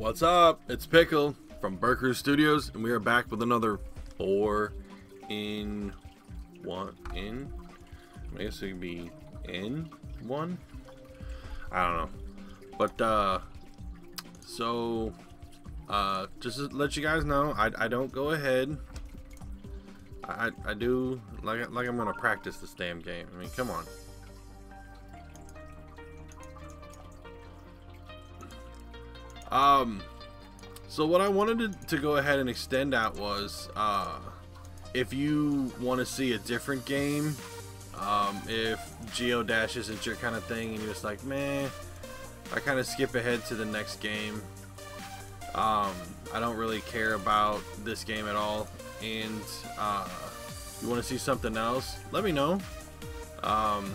What's up? It's Pickle from BerCrew Studios, and we are back with another four in one in. I guess it could be in one. I don't know, but uh, so uh, just to let you guys know, I I don't go ahead. I I do like like I'm gonna practice this damn game. I mean, come on. Um, so what I wanted to, to go ahead and extend out was, uh, if you want to see a different game, um, if Geodash isn't your kind of thing and you're just like, man, I kind of skip ahead to the next game. Um, I don't really care about this game at all, and uh, you want to see something else, let me know. Um,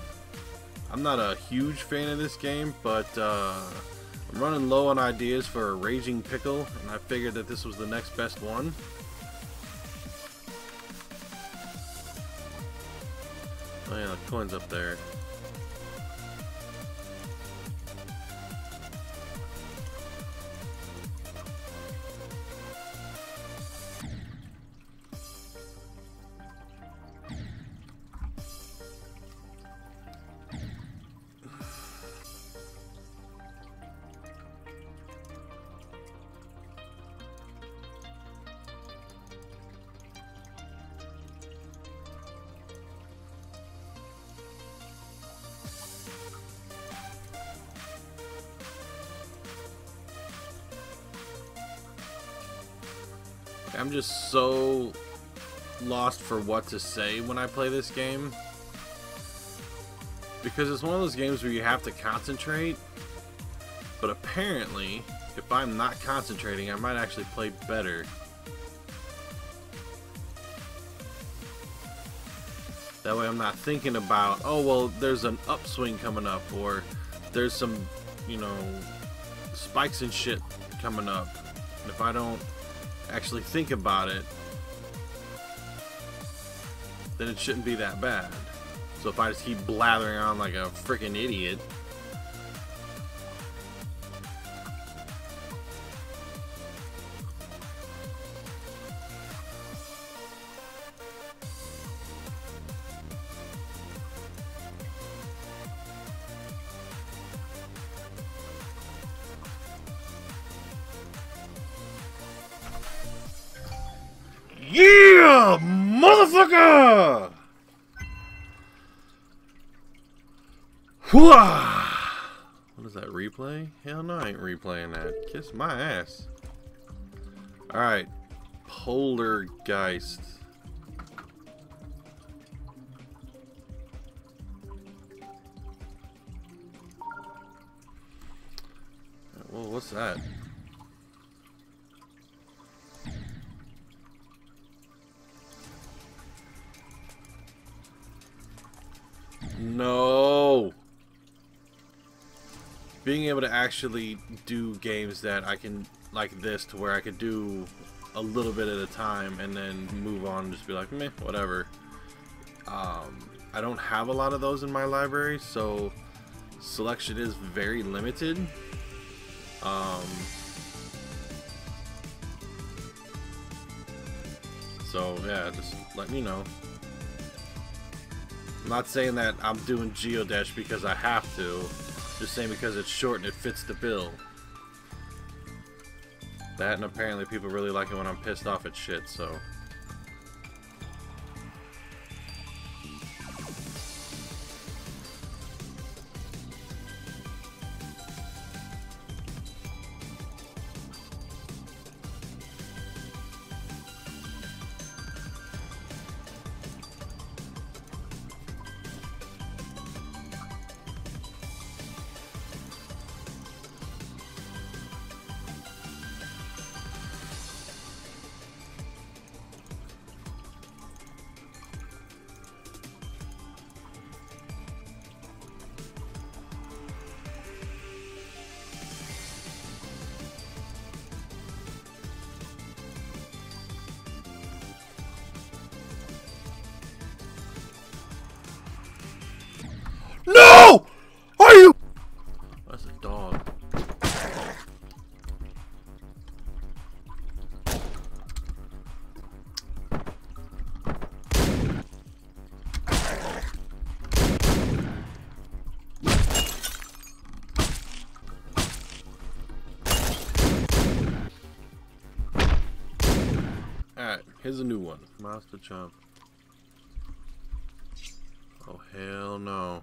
I'm not a huge fan of this game, but uh, I'm running low on ideas for a Raging Pickle, and I figured that this was the next best one. Oh yeah, the coin's up there. I'm just so lost for what to say when I play this game. Because it's one of those games where you have to concentrate. But apparently, if I'm not concentrating, I might actually play better. That way I'm not thinking about, oh, well, there's an upswing coming up, or there's some, you know, spikes and shit coming up. And if I don't actually think about it, then it shouldn't be that bad. So if I just keep blathering on like a freaking idiot, Yeah, motherfucker! What is that, replay? Hell no, I ain't replaying that. Kiss my ass. Alright. Poltergeist. Well, what's that? Being able to actually do games that I can like this to where I could do a little bit at a time and then move on and just be like, meh, whatever. Um, I don't have a lot of those in my library, so selection is very limited. Um, so yeah, just let me know. I'm not saying that I'm doing Geodash because I have to. Just saying because it's short and it fits the bill. That and apparently people really like it when I'm pissed off at shit, so... That's a dog. Alright, here's a new one. Master Chomp. Oh, hell no.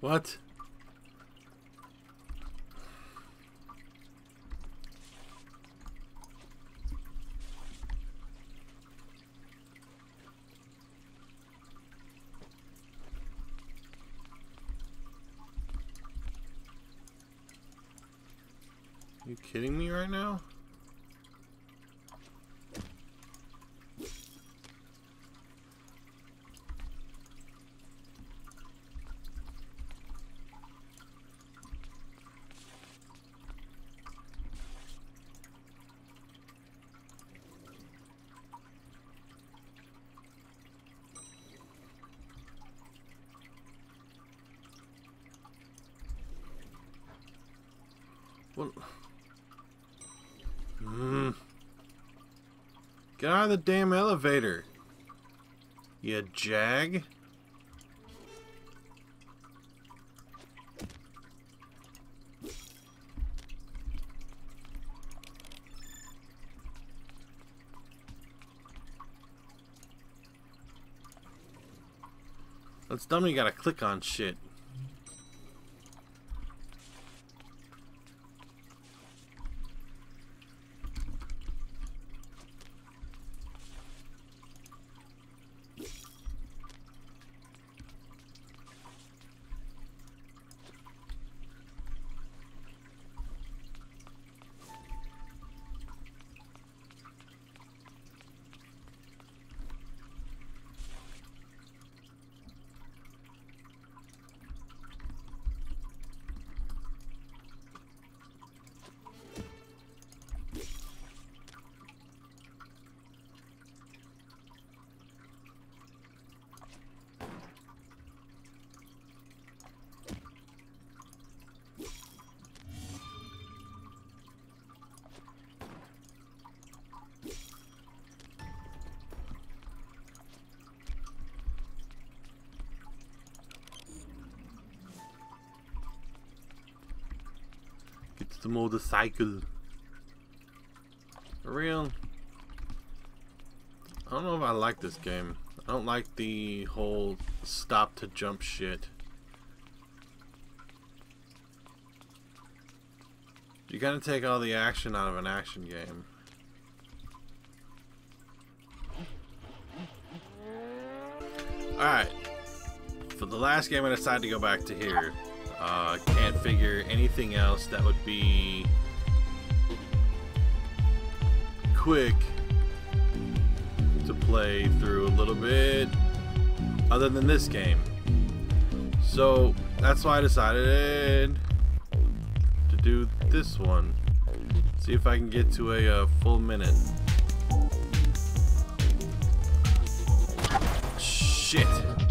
What? Are you kidding me right now? What? Mm. Get out of the damn elevator. You jag. That's dumb you gotta click on shit. To the motorcycle. For real. I don't know if I like this game. I don't like the whole stop to jump shit. You gotta take all the action out of an action game. Alright. For the last game I decided to go back to here. Uh, can't figure anything else that would be quick to play through a little bit other than this game. So that's why I decided to do this one. See if I can get to a, a uh, full minute. Shit. shit!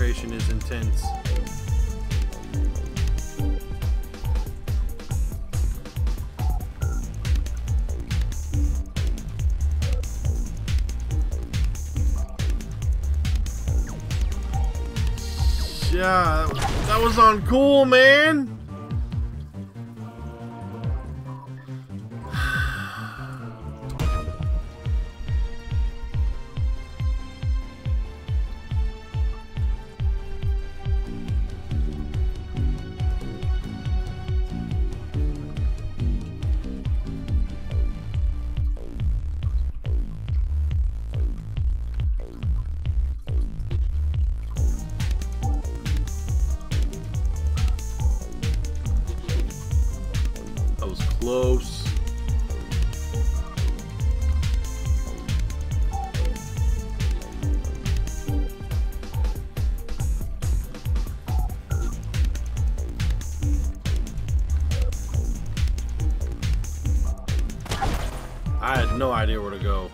Concentration is intense. Yeah, that was on cool, man. Close. I had no idea where to go.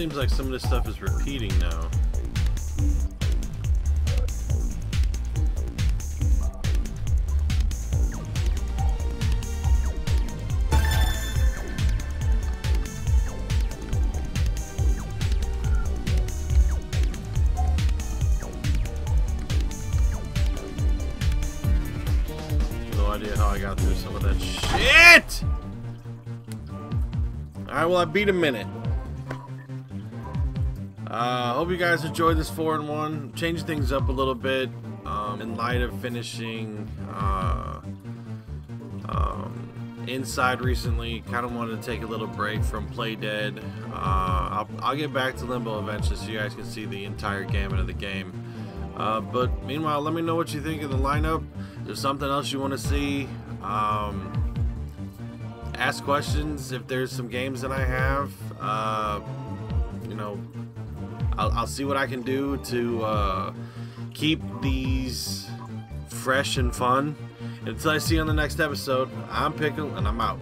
Seems like some of this stuff is repeating now. No idea how I got through some of that shit! Alright, well I beat a minute. Uh, hope you guys enjoyed this 4 and 1. Changed things up a little bit um, in light of finishing uh, um, Inside recently. Kind of wanted to take a little break from Playdead. Uh, I'll, I'll get back to Limbo eventually so you guys can see the entire gamut of the game. Uh, but meanwhile, let me know what you think of the lineup. If there's something else you want to see. Um, ask questions if there's some games that I have. Uh, you know, I'll, I'll see what I can do to uh, keep these fresh and fun. Until I see you on the next episode, I'm Pickle, and I'm out.